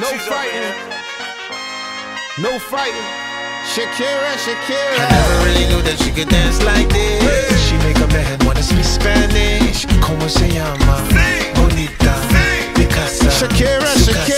no fighting. No fighting. Shakira, Shakira. I never really knew that she could dance like this. Hey. She make a man wanna speak Spanish. Como se llama? Sí. Bonita. Sí. Shakira, Shakira.